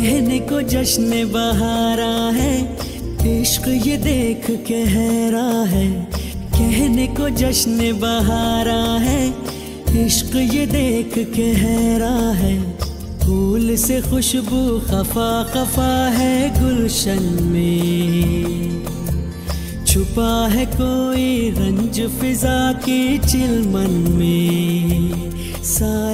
कहने को जश्न बहारा है। इश्क ये देख के हैरा है। कहने को जश्न बहारा है। इश्क ये देख के हैरा है। फूल से खुशबू खफा खफा है गुलशन में। छुपा है कोई रंज फिजा की चिलमन में। सारे